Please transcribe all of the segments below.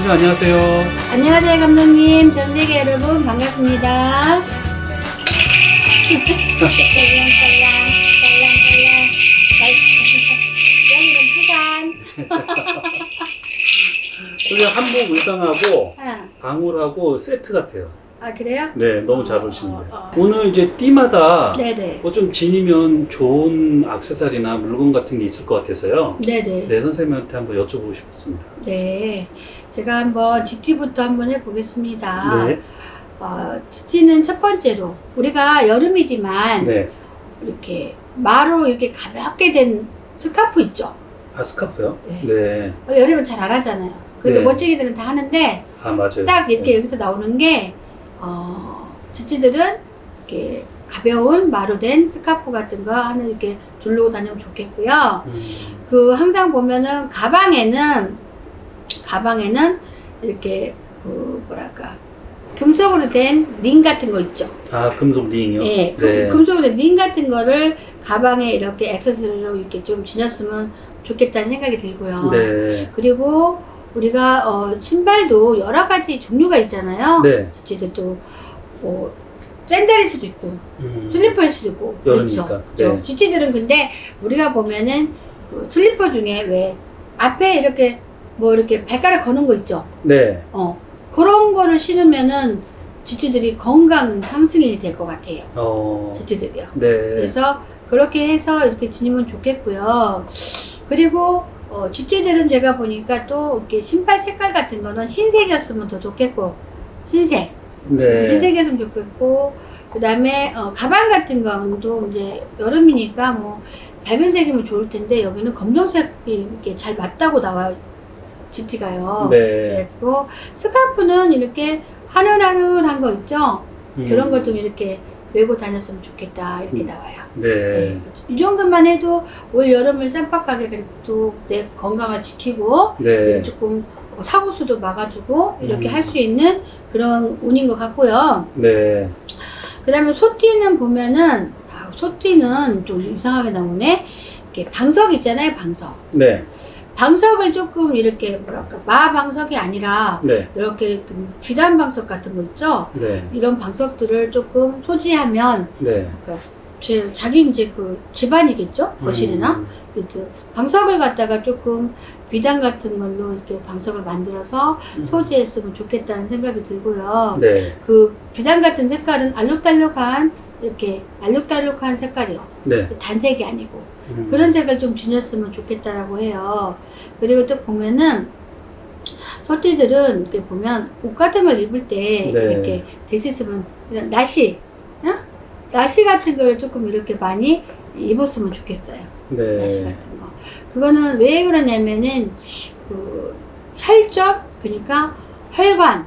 선생님 안녕하세요. 안녕하세요 감독님 전 세계 여러분 반갑습니다 선생님 한복 의상하고 부산 방울하고 세트 같아요. 아 그래요? 네, 너무 잘 어, 어울리십니다. 어, 어. 오늘 이제 띠마다 네네 뭐 좀 지니면 좋은 악세사리나 물건 같은 게 있을 것 같아서요. 네네 네, 선생님한테 한번 여쭤보고 싶었습니다. 네 제가 한번 GT부터 한번 해보겠습니다 네, 어, GT는 첫 번째로 우리가 여름이지만 네. 이렇게 마로 이렇게 가볍게 된 스카프 있죠 아, 스카프요? 네. 네. 어, 여름은 잘 안 하잖아요 그래도 네. 멋쟁이들은 다 하는데 아, 맞아요. 딱 이렇게 네. 여기서 나오는 게, 어, 지치들은 이렇게 가벼운 마루 된 스카프 같은 거 하나 이렇게 두르고 다니면 좋겠고요. 음, 그 항상 보면은 가방에는, 가방에는 이렇게 그 뭐랄까, 금속으로 된 링 같은 거 있죠. 아, 금속 링이요? 예, 그 네. 금속으로 된 링 같은 거를 가방에 이렇게 액세서리로 이렇게 좀 지녔으면 좋겠다는 생각이 들고요. 네. 그리고 우리가 어, 신발도 여러 가지 종류가 있잖아요. 네. 지치들도 뭐 샌들일 수도 있고 음, 슬리퍼일 수도 있고 여름이니까. 그렇죠. 네. 지치들은 근데 우리가 보면은 그 슬리퍼 중에 왜 앞에 이렇게 뭐 이렇게 발가락 거는 거 있죠. 네. 어 그런 거를 신으면은 지치들이 건강 상승이 될 것 같아요. 어, 지치들이요. 네. 그래서 그렇게 해서 이렇게 지니면 좋겠고요. 그리고 어, 쥐띠들은 제가 보니까 또 이렇게 신발 색깔 같은 거는 흰색이었으면 더 좋겠고 흰색 네. 흰색이었으면 좋겠고 그 다음에 어, 가방 같은 거도 이제 여름이니까 뭐 밝은 색이면 좋을 텐데 여기는 검정색이 이렇게 잘 맞다고 나와요 쥐띠가요. 네. 그리고 스카프는 이렇게 하늘하늘한 거 있죠. 음, 그런 것좀 이렇게 메고 다녔으면 좋겠다 이렇게 음. 나와요. 네. 네. 이 정도만 해도 올 여름을 쌈박하게 그래도 내 건강을 지키고 네. 조금 사고 수도 막아주고 이렇게 음. 할수 있는 그런 운인 것 같고요. 네. 그다음에 소띠는 보면은 아, 소띠는 좀 이상하게 나오네. 이렇게 방석 있잖아요, 방석. 네. 방석을 조금 이렇게 뭐랄까 마 방석이 아니라 네. 이렇게 좀 비단 방석 같은 거 있죠. 네. 이런 방석들을 조금 소지하면 네. 그러니까 제 자기 이제 그 집안이겠죠 거실이나 음, 방석을 갖다가 조금 비단 같은 걸로 이렇게 방석을 만들어서 소지했으면 좋겠다는 생각이 들고요. 네. 그 비단 같은 색깔은 알록달록한 이렇게 알록달록한 색깔이요. 네. 단색이 아니고 음, 그런 색을 좀 지녔으면 좋겠다라고 해요. 그리고 또 보면은 소띠들은 이렇게 보면 옷 같은 걸 입을 때 네. 이렇게 있으면 이런 나시, 어? 나시 같은 걸 조금 이렇게 많이 입었으면 좋겠어요. 나시 네. 같은 거. 그거는 왜 그러냐면은 그 혈점 그러니까 혈관.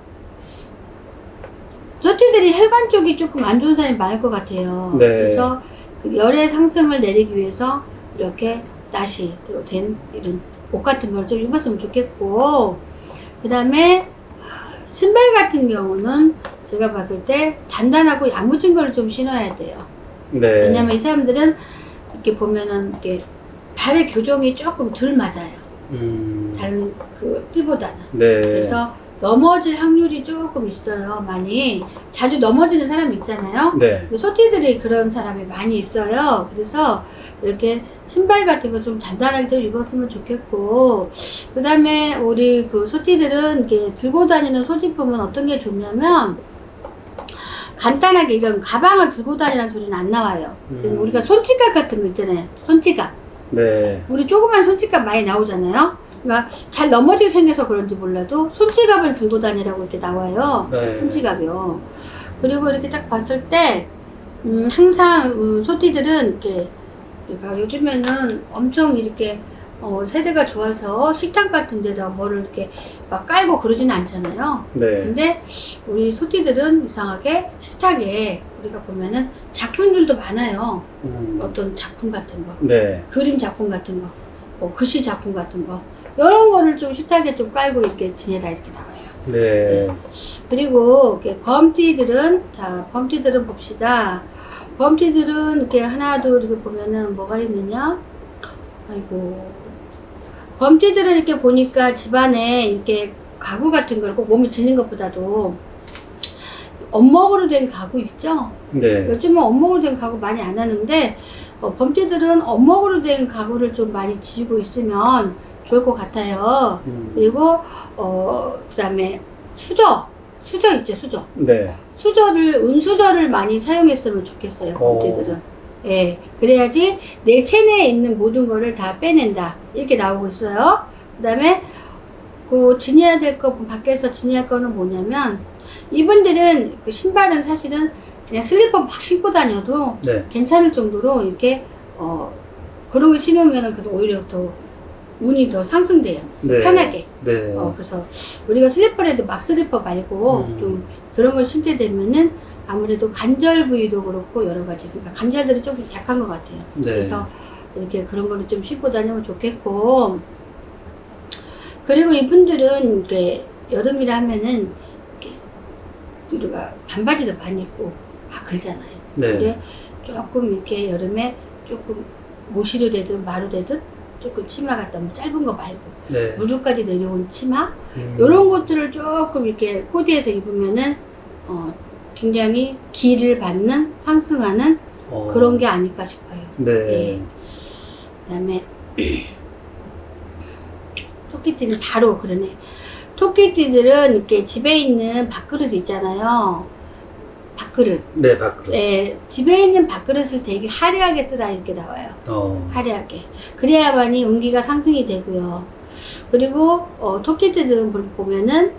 소띠들이 혈관 쪽이 조금 안 좋은 사람이 많을 것 같아요. 네. 그래서 그 열의 상승을 내리기 위해서 이렇게 나시 된 이런 옷 같은 걸 좀 입었으면 좋겠고 그 다음에 신발 같은 경우는 제가 봤을 때 단단하고 야무진 걸 좀 신어야 돼요. 네. 왜냐면 이 사람들은 이렇게 보면은 이렇게 발의 교정이 조금 덜 맞아요. 음, 다른 그 띠보다는. 네. 그래서 넘어질 확률이 조금 있어요. 많이 자주 넘어지는 사람이 있잖아요. 네. 그 소띠들이 그런 사람이 많이 있어요. 그래서 이렇게 신발 같은 거 좀 단단하게 좀 입었으면 좋겠고, 그 다음에 우리 그 소띠들은 이렇게 들고 다니는 소지품은 어떤 게 좋냐면, 간단하게 이런 가방을 들고 다니는 소리는 안 나와요. 음. 우리가 손찌갑 같은 거 있잖아요. 손찌갑. 네. 우리 조그만 손찌갑 많이 나오잖아요. 그러니까 잘 넘어지게 생겨서 그런지 몰라도 손찌갑을 들고 다니라고 이렇게 나와요. 네. 손지갑이요. 그리고 이렇게 딱 봤을 때, 음, 항상, 음, 소띠들은 이렇게, 그러니까 요즘에는 엄청 이렇게, 어, 세대가 좋아서 식탁 같은 데다 뭐를 이렇게 막 깔고 그러지는 않잖아요. 네. 근데 우리 소띠들은 이상하게 식탁에 우리가 보면은 작품들도 많아요. 음, 어떤 작품 같은 거. 네. 그림 작품 같은 거, 뭐 글씨 작품 같은 거. 이런 거를 좀 식탁에 좀 깔고 이렇게 지내다 이렇게 나와요. 네. 그리고 이렇게 범띠들은 자 범띠들은 봅시다. 범띠들은 이렇게 하나도 이렇게 보면은 뭐가 있느냐? 아이고 범띠들은 이렇게 보니까 집안에 이렇게 가구 같은 걸 꼭 몸에 지는 것보다도 엄목으로 된 가구 있죠? 네. 요즘은 엄목으로 된 가구 많이 안 하는데 어, 범죄들은 엄목으로 된 가구를 좀 많이 지고 있으면 좋을 것 같아요. 음. 그리고 어 그 다음에 수저 수저 있죠 수저 네. 수저를 은수저를 많이 사용했으면 좋겠어요 어. 범죄들은 예 그래야지 내 체내에 있는 모든 거를 다 빼낸다 이렇게 나오고 있어요 그 다음에 그 지내야 될 거 밖에서 지내야 할 거는 뭐냐면 이분들은 그 신발은 사실은 그냥 슬리퍼 막 신고 다녀도 네. 괜찮을 정도로 이렇게 어 그런 거 신으면 그래도 오히려 더 운이 더 상승돼요 네. 편하게 네. 어, 그래서 우리가 슬리퍼라도 막 슬리퍼 말고 음. 좀 그런 걸 신게 되면은 아무래도 관절 부위도 그렇고 여러 가지 그러니까 관절들이 좀 약한 것 같아요. 네. 그래서 이렇게 그런 거를 좀 신고 다니면 좋겠고 그리고 이분들은 이렇게 여름이라 하면은 이렇게 우리가 반바지도 많이 입고 막 그러잖아요. 네. 근데 조금 이렇게 여름에 조금 모시로 되든 마루 되든 조금 치마 같다 뭐 짧은 거 말고 네. 무릎까지 내려온 치마 음. 이런 것들을 조금 이렇게 코디해서 입으면은 어, 굉장히 기를 받는 상승하는 어. 그런 게 아닐까 싶어요. 네. 예. 그다음에 토끼띠는 바로 그러네. 토끼띠들은 이렇게 집에 있는 밥그릇 있잖아요. 밥그릇. 네, 밖으로. 예, 집에 있는 밥그릇을 되게 화려하게 쓰라 이렇게 나와요. 어. 화려하게. 그래야만이 운기가 상승이 되고요. 그리고 어, 토끼들은 볼- 보면은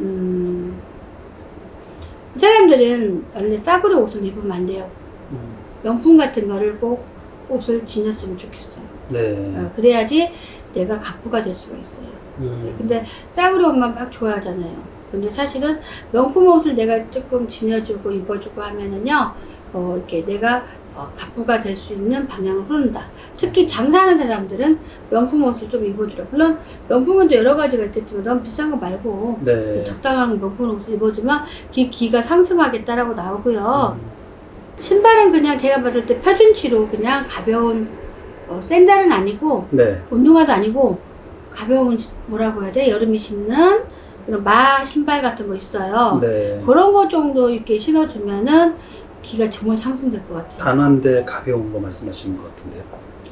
음, 이 사람들은 원래 싸구려 옷을 입으면 안 돼요. 음. 명품 같은 거를 꼭 옷을 지녔으면 좋겠어요. 네. 어, 그래야지 내가 갑부가 될 수가 있어요. 음. 근데 싸구려 옷만 막 좋아하잖아요. 근데 사실은 명품 옷을 내가 조금 지녀주고 입어주고 하면은요, 어, 이렇게 내가 어, 갑부가 될 수 있는 방향을 흐른다. 특히 장사하는 사람들은 명품 옷을 좀 입어주라. 물론 명품은 또 여러 가지가 있겠지만 너무 비싼 거 말고 네. 적당한 명품 옷을 입어주면 기, 기가 상승하겠다라고 나오고요. 음. 신발은 그냥 제가 봤을 때 표준치로 그냥 가벼운 어, 샌들은 아니고 네. 운동화도 아니고 가벼운 시- 뭐라고 해야 돼 여름에 신는 그런 마 신발 같은 거 있어요. 네. 그런 거 정도 이렇게 신어주면은 기가 정말 상승될 것 같아요. 단한데 가벼운 거 말씀하시는 것 같은데요.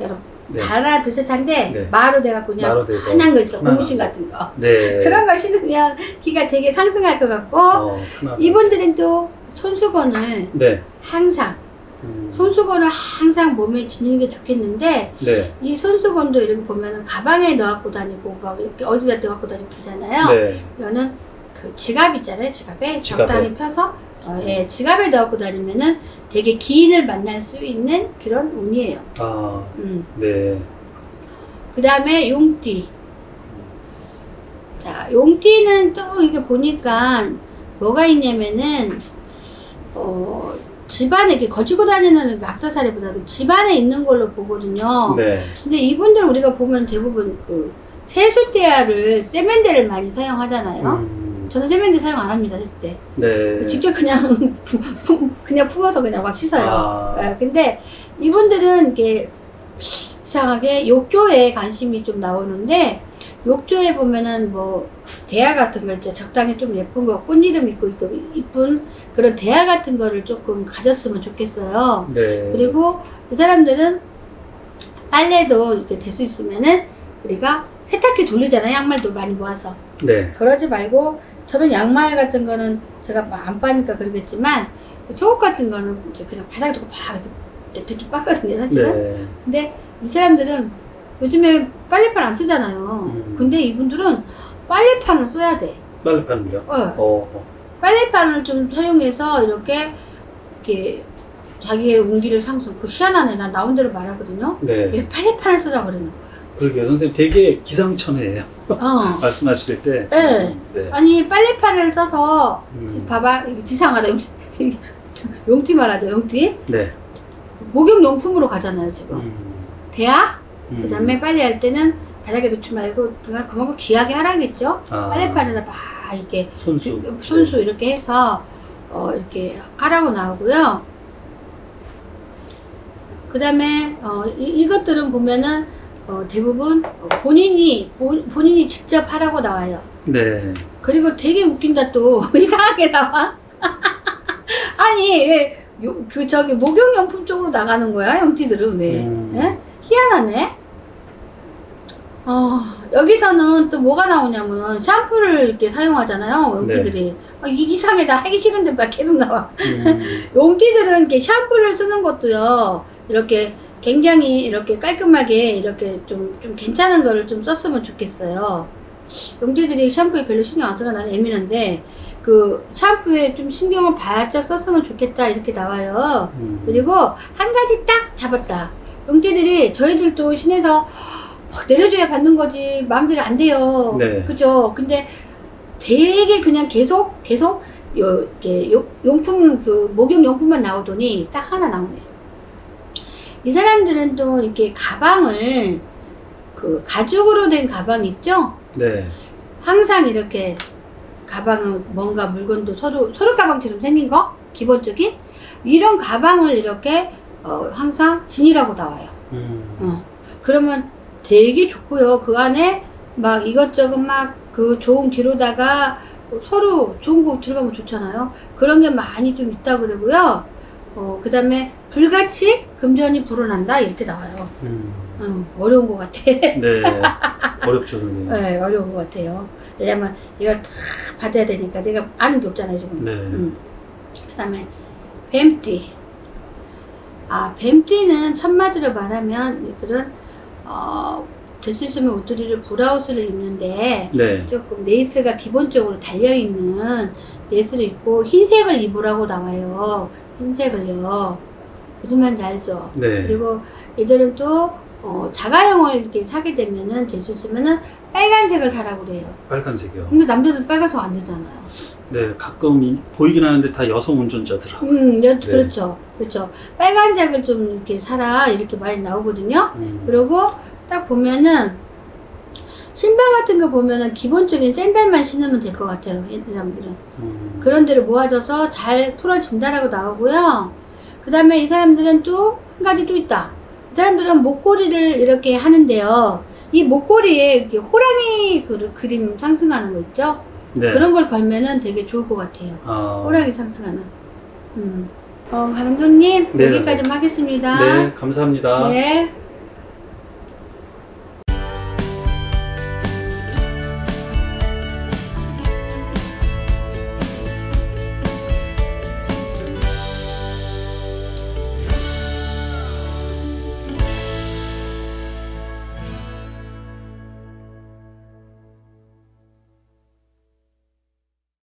여러분 네. 단화 비슷한데 네. 마로 돼갖고 그냥 마로 돼서 편한 거 있어 고무신 거. 같은 거 네. 그런 거 신으면 기가 되게 상승할 것 같고 어. 이분들은 또 손수건을 네. 항상 음. 손수건을 항상 몸에 지니는 게 좋겠는데 네. 이 손수건도 이렇게 보면은 가방에 넣어갖고 다니고 막 이렇게 어디다 넣어갖고 다니고 그러잖아요. 네. 이거는 그 지갑 있잖아요. 지갑에 지갑에. 적당히 펴서 어, 예, 지갑에 넣고 다니면은 되게 기인을 만날 수 있는 그런 운이에요. 아, 음. 네. 그 다음에 용띠. 자, 용띠는 또 이게 보니까 뭐가 있냐면은 어, 집안에 이렇게 걸치고 다니는 그 악세사리보다도 집안에 있는 걸로 보거든요. 네. 근데 이분들 우리가 보면 대부분 그 세수대야를 세면대를 많이 사용하잖아요. 음. 저는 세면대 사용 안 합니다, 세때. 네. 직접 그냥 부- 부- 그냥 품어서 그냥 막 씻어요. 아, 예, 근데 이분들은 이게 이상하게 욕조에 관심이 좀 나오는데 욕조에 보면은 뭐 대야 같은 거 있죠. 적당히 좀 예쁜 거 꽃 이름 있고 있고 이쁜 그런 대야 같은 거를 조금 가졌으면 좋겠어요. 네. 그리고 이 사람들은 빨래도 이렇게 될 수 있으면은 우리가 세탁기 돌리잖아요. 양말도 많이 모아서. 네. 그러지 말고 저는 양말 같은 거는 제가 막안 빠니까 그러겠지만 속옷 같은 거는 이제 그냥 바닥에 두고 막 이렇게 빠거든요 사실은 네. 근데 이 사람들은 요즘에 빨래판 안 쓰잖아요 음. 근데 이분들은 빨래판을 써야 돼 빨래판을요? 어, 어. 어. 빨래판을 좀 사용해서 이렇게 이렇게 자기의 운기를 상승 그 희한하네 난 나온 대로 말하거든요 네. 왜 빨래판을 쓰라 그러는 그러게요. 선생님 되게 기상천외예요. 거야 어. 말씀하실 때. 네. 네. 아니 빨래판을 써서 음. 봐봐 이거 지상하다 용티 말하죠 용티 네. 목욕 용품으로 가잖아요 지금 음. 대야 음. 그다음에 빨래 할 때는 바닥에 놓지 말고 그걸 그만큼 귀하게 하라겠죠 아, 빨래판에다 막 이렇게 손수. 손수 이렇게 해서 어 이렇게 하라고 나오고요 그다음에 어 이, 이것들은 보면은 어, 대부분 본인이 본- 본인이 직접 하라고 나와요 네. 그리고 되게 웃긴다 또 이상하게 나와. 아니 왜 요, 그 저기 목욕용품 쪽으로 나가는 거야 영티들은 왜? 음. 예? 희한하네. 어, 여기서는 또 뭐가 나오냐면은 샴푸를 이렇게 사용하잖아요 용티들이. 아, 이- 이상해 나 하기 싫은데 막 계속 나와. 음, 용티들은 이렇게 샴푸를 쓰는 것도요 이렇게 굉장히 이렇게 깔끔하게 이렇게 좀, 좀 괜찮은 거를 좀 썼으면 좋겠어요. 용티들이 샴푸에 별로 신경 안 써서 나는 예민한데 그 샴푸에 좀 신경을 바짝 썼으면 좋겠다 이렇게 나와요. 음. 그리고 한 가지 딱 잡았다. 용띠들이 저희들도 시내에서 막 내려줘야 받는 거지 마음대로 안 돼요. 네. 그죠? 근데 되게 그냥 계속 계속 요, 이렇게 요- 용품 그 목욕 용품만 나오더니 딱 하나 나오네. 이 사람들은 또 이렇게 가방을 그 가죽으로 된 가방 있죠? 네. 항상 이렇게 가방은 뭔가 물건도 서로 서로 가방처럼 생긴 거 기본적인 이런 가방을 이렇게 어, 항상 진이라고 나와요. 음. 어. 그러면 되게 좋고요. 그 안에 막 이것저것 막 그 좋은 기로다가 서로 좋은 거 들어가면 좋잖아요. 그런 게 많이 좀 있다 그러고요. 어, 그 다음에 불같이 금전이 불어난다 이렇게 나와요. 음. 어, 어려운 것 같아. 네. 어렵죠, 선생님. 네, 어려운 것 같아요. 왜냐면 이걸 다 받아야 되니까 내가 아는 게 없잖아요, 지금. 네. 음. 그 다음에 뱀띠. 아, 뱀띠는 첫마디로 말하면 이들은 어, 드시으면 옷들이를 블라우스를 입는데 네. 조금 레이스가 기본적으로 달려 있는 레이스를 입고 흰색을 입으라고 나와요. 흰색을요. 무슨 말인지 알죠? 네. 그리고 이들은 또 어, 자가용을 이렇게 사게 되면은 될수 있으면은 빨간색을 사라고 그래요. 빨간색이요. 근데 남자들 빨간색 안 되잖아요. 네. 가끔 이- 보이긴 하는데 다 여성 운전자더라고요. 음, 여- 네. 그렇죠. 그렇죠. 빨간색을 좀 이렇게 사라 이렇게 많이 나오거든요. 음. 그리고 딱 보면은 신발 같은 거 보면은 기본적인 샌들만 신으면 될 것 같아요. 이 사람들은. 음. 그런 데를 모아져서 잘 풀어진다라고 나오고요. 그 다음에 이 사람들은 또 한 가지 또 있다. 이 사람들은 목걸이를 이렇게 하는데요. 이 목걸이에 이렇게 호랑이 그, 그림 상승하는 거 있죠? 네. 그런 걸 걸면은 되게 좋을 것 같아요. 아. 호랑이 상승하는. 음. 어, 감독님, 네, 여기까지 좀 하겠습니다. 네. 감사합니다. 네.